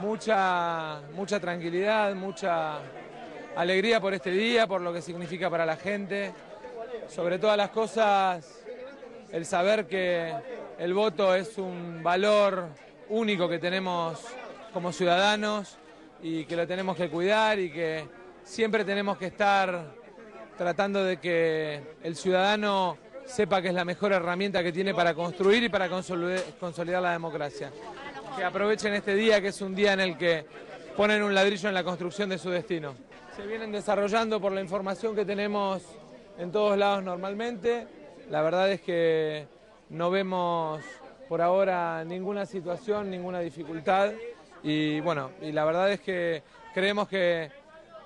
Mucha, mucha tranquilidad, mucha alegría por este día, por lo que significa para la gente. Sobre todas las cosas, el saber que el voto es un valor único que tenemos como ciudadanos y que lo tenemos que cuidar y que siempre tenemos que estar tratando de que el ciudadano sepa que es la mejor herramienta que tiene para construir y para consolidar la democracia. Que aprovechen este día, que es un día en el que ponen un ladrillo en la construcción de su destino. Se vienen desarrollando por la información que tenemos en todos lados normalmente. La verdad es que no vemos por ahora ninguna situación, ninguna dificultad y bueno, y la verdad es que creemos que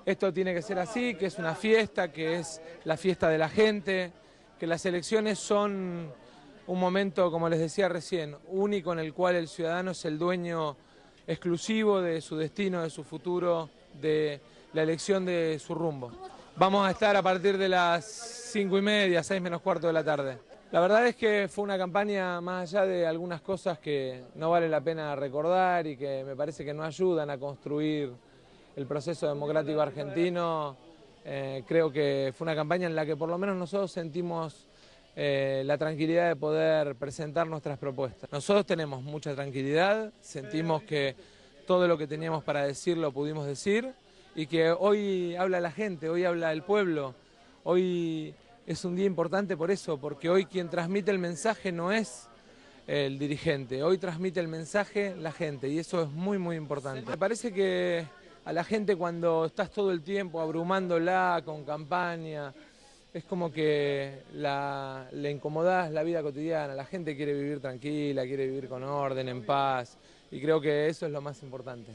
esto tiene que ser así, que es una fiesta, que es la fiesta de la gente, que las elecciones son un momento, como les decía recién, único en el cual el ciudadano es el dueño exclusivo de su destino, de su futuro, de la elección de su rumbo. Vamos a estar a partir de las cinco y media, seis menos cuarto de la tarde. La verdad es que fue una campaña más allá de algunas cosas que no vale la pena recordar y que me parece que no ayudan a construir el proceso democrático argentino. Eh, creo que fue una campaña en la que por lo menos nosotros sentimos eh, la tranquilidad de poder presentar nuestras propuestas. Nosotros tenemos mucha tranquilidad, sentimos que todo lo que teníamos para decir lo pudimos decir y que hoy habla la gente, hoy habla el pueblo, hoy es un día importante por eso, porque hoy quien transmite el mensaje no es el dirigente, hoy transmite el mensaje la gente y eso es muy muy importante. Me parece que a la gente cuando estás todo el tiempo abrumándola con campaña, es como que la, le incomodás la vida cotidiana, la gente quiere vivir tranquila, quiere vivir con orden, en paz y creo que eso es lo más importante.